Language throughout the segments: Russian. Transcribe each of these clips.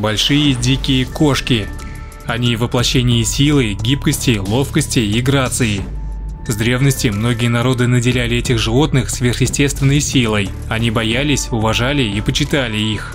Большие дикие кошки. Они воплощение силы, гибкости, ловкости и грации. С древности многие народы наделяли этих животных сверхъестественной силой. Они боялись, уважали и почитали их.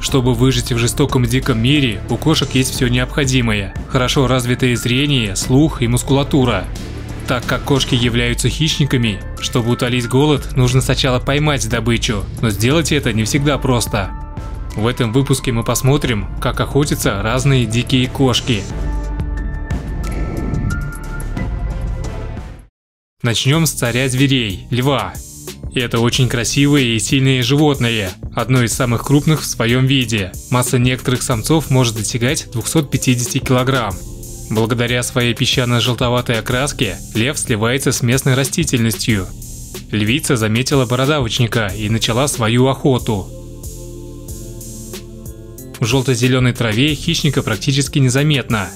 Чтобы выжить в жестоком диком мире, у кошек есть все необходимое. Хорошо развитое зрение, слух и мускулатура. Так как кошки являются хищниками, чтобы утолить голод, нужно сначала поймать добычу, но сделать это не всегда просто. В этом выпуске мы посмотрим, как охотятся разные дикие кошки. Начнем с царя зверей – льва. Это очень красивое и сильное животное, одно из самых крупных в своем виде. Масса некоторых самцов может достигать 250 килограмм. Благодаря своей песчано-желтоватой окраске лев сливается с местной растительностью. Львица заметила бородавочника и начала свою охоту. В желто-зеленой траве хищника практически незаметно.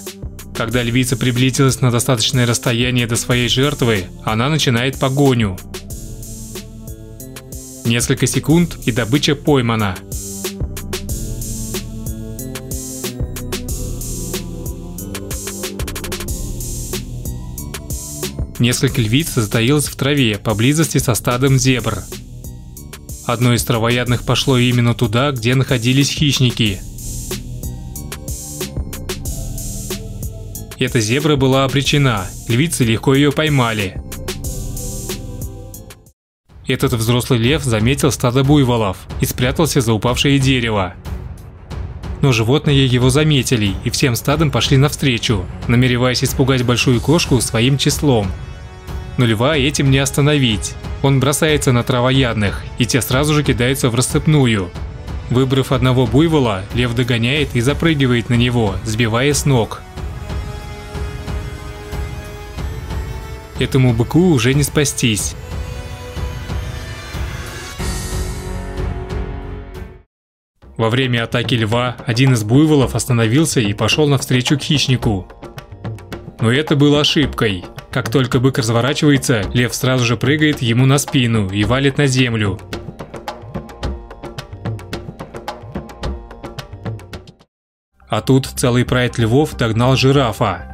Когда львица приблизилась на достаточное расстояние до своей жертвы, она начинает погоню. Несколько секунд и добыча поймана. Несколько львиц затаилось в траве поблизости со стадом зебр. Одно из травоядных пошло именно туда, где находились хищники. Эта зебра была обречена, львицы легко ее поймали. Этот взрослый лев заметил стадо буйволов и спрятался за упавшее дерево. Но животные его заметили и всем стадом пошли навстречу, намереваясь испугать большую кошку своим числом но льва этим не остановить. Он бросается на травоядных, и те сразу же кидаются в рассыпную. Выбрав одного буйвола, лев догоняет и запрыгивает на него, сбивая с ног. Этому быку уже не спастись. Во время атаки льва один из буйволов остановился и пошел навстречу к хищнику. Но это было ошибкой. Как только бык разворачивается, лев сразу же прыгает ему на спину и валит на землю. А тут целый прайд львов догнал жирафа.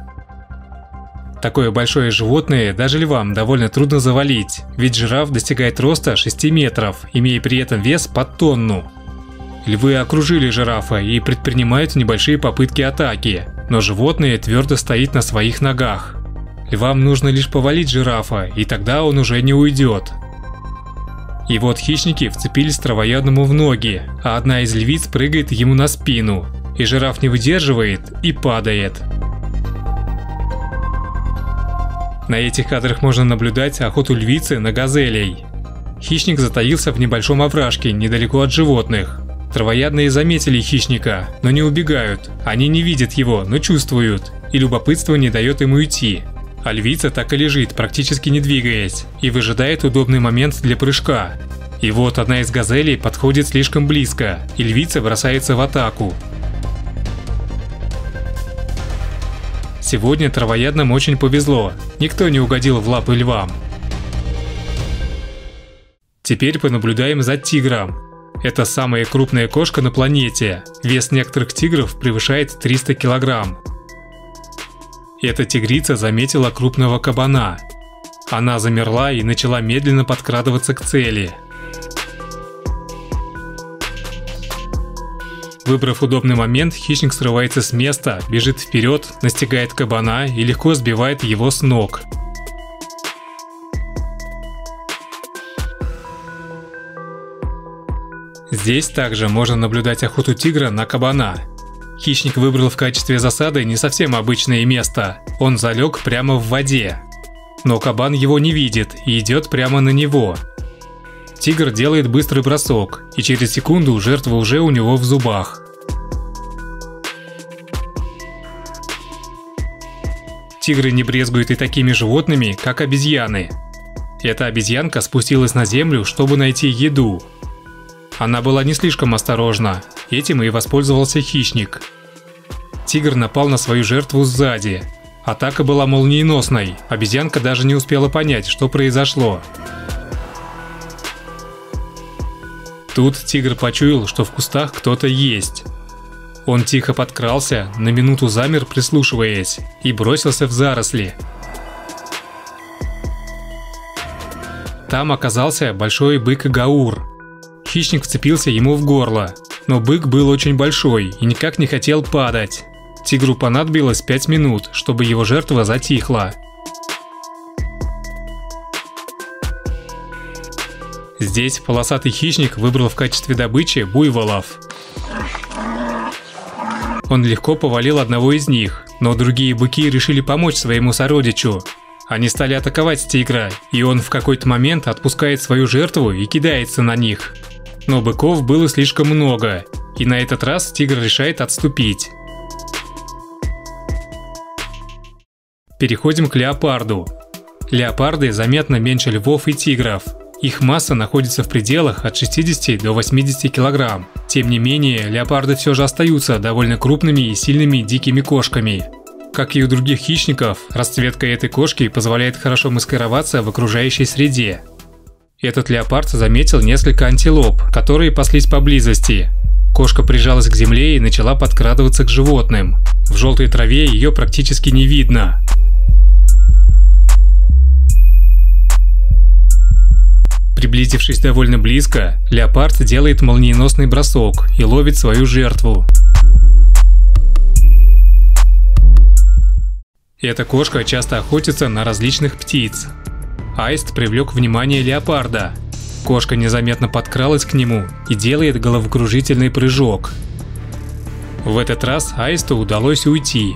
Такое большое животное даже львам довольно трудно завалить, ведь жираф достигает роста 6 метров, имея при этом вес под тонну. Львы окружили жирафа и предпринимают небольшие попытки атаки, но животное твердо стоит на своих ногах. Вам нужно лишь повалить жирафа, и тогда он уже не уйдет. И вот хищники вцепились травоядному в ноги, а одна из львиц прыгает ему на спину, и жираф не выдерживает и падает. На этих кадрах можно наблюдать охоту львицы на газелей. Хищник затаился в небольшом овражке недалеко от животных. Травоядные заметили хищника, но не убегают. Они не видят его, но чувствуют, и любопытство не дает ему уйти. А львица так и лежит, практически не двигаясь, и выжидает удобный момент для прыжка. И вот одна из газелей подходит слишком близко, и львица бросается в атаку. Сегодня травоядным очень повезло, никто не угодил в лапы львам. Теперь понаблюдаем за тигром. Это самая крупная кошка на планете. Вес некоторых тигров превышает 300 килограмм. Эта тигрица заметила крупного кабана. Она замерла и начала медленно подкрадываться к цели. Выбрав удобный момент, хищник срывается с места, бежит вперед, настигает кабана и легко сбивает его с ног. Здесь также можно наблюдать охоту тигра на кабана. Хищник выбрал в качестве засады не совсем обычное место. Он залег прямо в воде. Но кабан его не видит и идет прямо на него. Тигр делает быстрый бросок, и через секунду жертва уже у него в зубах. Тигры не брезгуют и такими животными, как обезьяны. Эта обезьянка спустилась на землю, чтобы найти еду, она была не слишком осторожна, этим и воспользовался хищник. Тигр напал на свою жертву сзади. Атака была молниеносной, обезьянка даже не успела понять, что произошло. Тут тигр почуял, что в кустах кто-то есть. Он тихо подкрался, на минуту замер, прислушиваясь, и бросился в заросли. Там оказался большой бык Гаур. Хищник вцепился ему в горло, но бык был очень большой и никак не хотел падать. Тигру понадобилось 5 минут, чтобы его жертва затихла. Здесь полосатый хищник выбрал в качестве добычи буйволов. Он легко повалил одного из них, но другие быки решили помочь своему сородичу. Они стали атаковать тигра, и он в какой-то момент отпускает свою жертву и кидается на них. Но быков было слишком много, и на этот раз тигр решает отступить. Переходим к леопарду. Леопарды заметно меньше львов и тигров, их масса находится в пределах от 60 до 80 кг. Тем не менее, леопарды все же остаются довольно крупными и сильными дикими кошками. Как и у других хищников, расцветка этой кошки позволяет хорошо маскироваться в окружающей среде. Этот леопард заметил несколько антилоп, которые паслись поблизости. Кошка прижалась к земле и начала подкрадываться к животным. В желтой траве ее практически не видно. Приблизившись довольно близко, леопард делает молниеносный бросок и ловит свою жертву. Эта кошка часто охотится на различных птиц. Аист привлек внимание леопарда. Кошка незаметно подкралась к нему и делает головокружительный прыжок. В этот раз Аисту удалось уйти,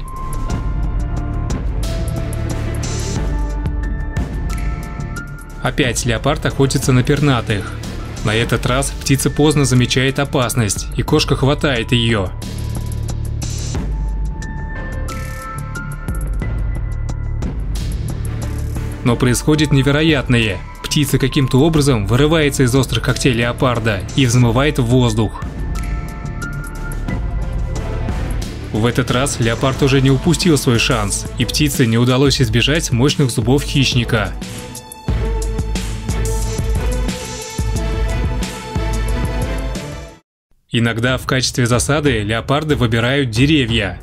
Опять леопард охотится на пернатых. На этот раз птица поздно замечает опасность, и кошка хватает ее. Но происходит невероятное. Птица каким-то образом вырывается из острых когтей леопарда и взмывает в воздух. В этот раз леопард уже не упустил свой шанс, и птице не удалось избежать мощных зубов хищника. Иногда в качестве засады леопарды выбирают деревья.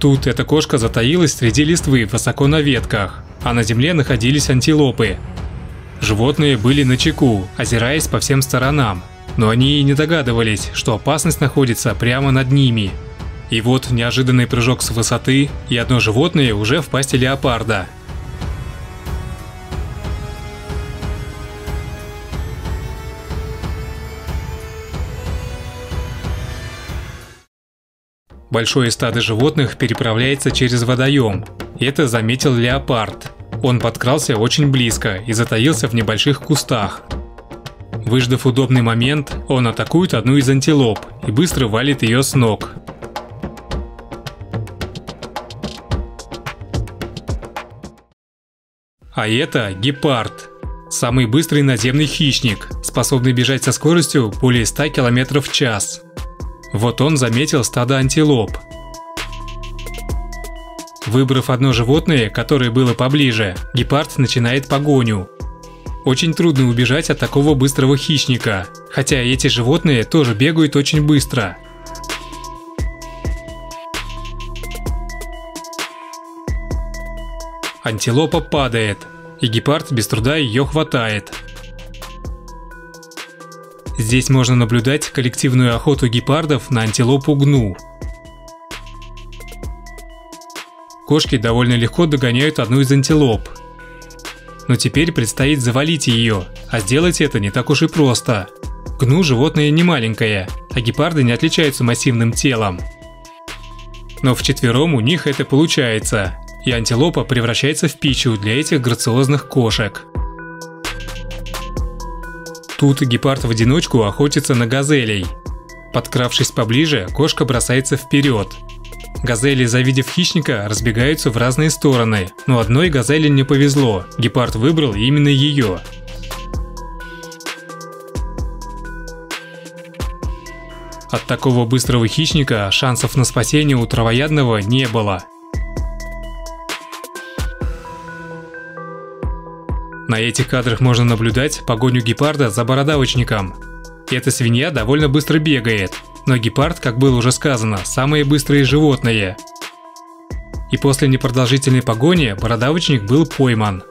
Тут эта кошка затаилась среди листвы высоко на ветках, а на земле находились антилопы. Животные были на чеку, озираясь по всем сторонам, но они и не догадывались, что опасность находится прямо над ними. И вот неожиданный прыжок с высоты, и одно животное уже в пасти леопарда – Большое стадо животных переправляется через водоем. Это заметил леопард. Он подкрался очень близко и затаился в небольших кустах. Выждав удобный момент, он атакует одну из антилоп и быстро валит ее с ног. А это гепард. Самый быстрый наземный хищник, способный бежать со скоростью более 100 км в час. Вот он заметил стадо антилоп. Выбрав одно животное, которое было поближе, гепард начинает погоню. Очень трудно убежать от такого быстрого хищника, хотя эти животные тоже бегают очень быстро. Антилопа падает, и гепард без труда ее хватает. Здесь можно наблюдать коллективную охоту гепардов на антилопу гну. Кошки довольно легко догоняют одну из антилоп. Но теперь предстоит завалить ее, а сделать это не так уж и просто. Гну животное не маленькое, а гепарды не отличаются массивным телом. Но вчетвером у них это получается, и антилопа превращается в пищу для этих грациозных кошек. Тут гепард в одиночку охотится на газелей. Подкравшись поближе, кошка бросается вперед. Газели, завидев хищника, разбегаются в разные стороны, но одной газели не повезло, гепард выбрал именно ее. От такого быстрого хищника шансов на спасение у травоядного не было. На этих кадрах можно наблюдать погоню гепарда за бородавочником. Эта свинья довольно быстро бегает. Но гепард, как было уже сказано, самые быстрые животные. И после непродолжительной погони бородавочник был пойман.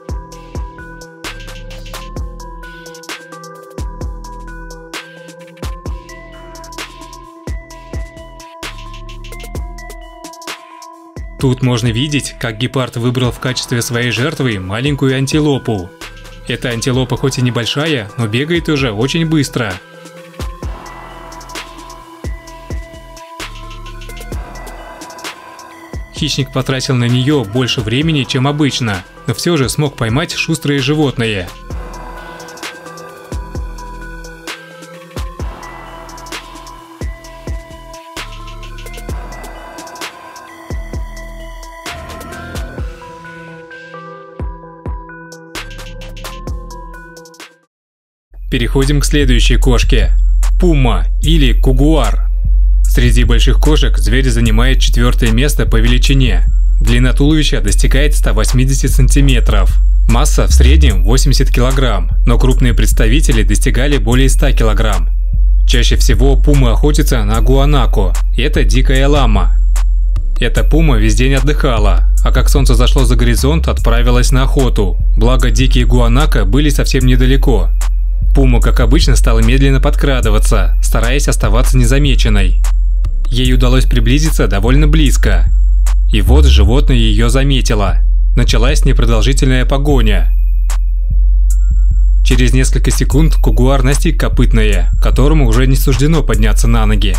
Тут можно видеть, как гепард выбрал в качестве своей жертвы маленькую антилопу. Эта антилопа хоть и небольшая, но бегает уже очень быстро. Хищник потратил на нее больше времени, чем обычно, но все же смог поймать шустрое животное. Переходим к следующей кошке. Пума или кугуар. Среди больших кошек зверь занимает четвертое место по величине. Длина туловища достигает 180 сантиметров. Масса в среднем 80 килограмм, но крупные представители достигали более 100 килограмм. Чаще всего пумы охотятся на гуанако, это дикая лама. Эта пума весь день отдыхала, а как солнце зашло за горизонт, отправилась на охоту. Благо дикие гуанако были совсем недалеко, Пума, как обычно, стала медленно подкрадываться, стараясь оставаться незамеченной. Ей удалось приблизиться довольно близко. И вот животное ее заметило. Началась непродолжительная погоня. Через несколько секунд кугуар настиг копытное, которому уже не суждено подняться на ноги.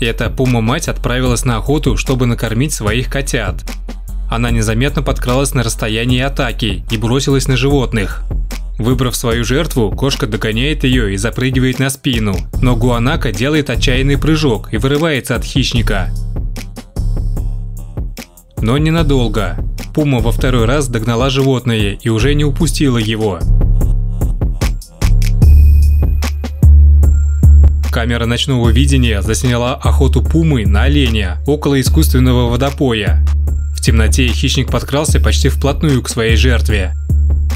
Эта пума-мать отправилась на охоту, чтобы накормить своих котят. Она незаметно подкралась на расстоянии атаки и бросилась на животных. Выбрав свою жертву, кошка догоняет ее и запрыгивает на спину, но Гуанака делает отчаянный прыжок и вырывается от хищника. Но ненадолго. Пума во второй раз догнала животное и уже не упустила его. Камера ночного видения засняла охоту пумы на оленя около искусственного водопоя. Темноте хищник подкрался почти вплотную к своей жертве.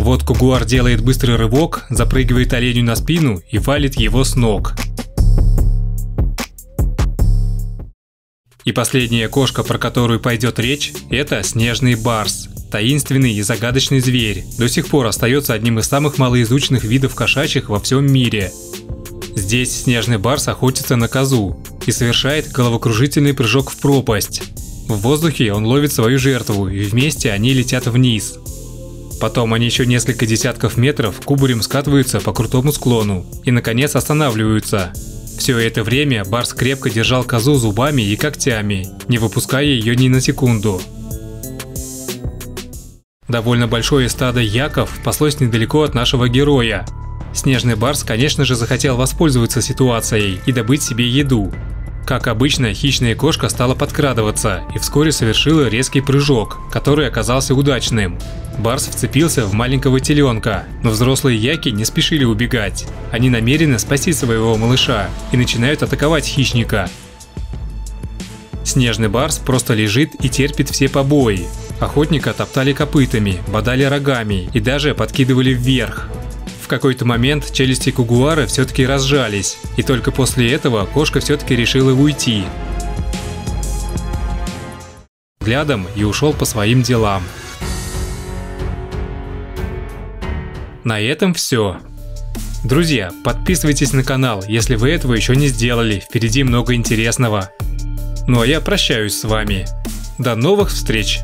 Вот кугуар делает быстрый рывок, запрыгивает оленю на спину и валит его с ног. И последняя кошка, про которую пойдет речь, это снежный барс. Таинственный и загадочный зверь до сих пор остается одним из самых малоизученных видов кошачьих во всем мире. Здесь снежный барс охотится на козу и совершает головокружительный прыжок в пропасть. В воздухе он ловит свою жертву, и вместе они летят вниз. Потом они еще несколько десятков метров кубарем скатываются по крутому склону и наконец останавливаются. Все это время Барс крепко держал козу зубами и когтями, не выпуская ее ни на секунду. Довольно большое стадо яков паслось недалеко от нашего героя. Снежный Барс, конечно же, захотел воспользоваться ситуацией и добыть себе еду, как обычно, хищная кошка стала подкрадываться и вскоре совершила резкий прыжок, который оказался удачным. Барс вцепился в маленького теленка, но взрослые яки не спешили убегать. Они намерены спасти своего малыша и начинают атаковать хищника. Снежный барс просто лежит и терпит все побои. Охотника топтали копытами, бодали рогами и даже подкидывали вверх. В какой-то момент челюсти кугуара все-таки разжались, и только после этого кошка все-таки решила уйти. Взглядом и ушел по своим делам. На этом все. Друзья, подписывайтесь на канал, если вы этого еще не сделали, впереди много интересного. Ну а я прощаюсь с вами. До новых встреч!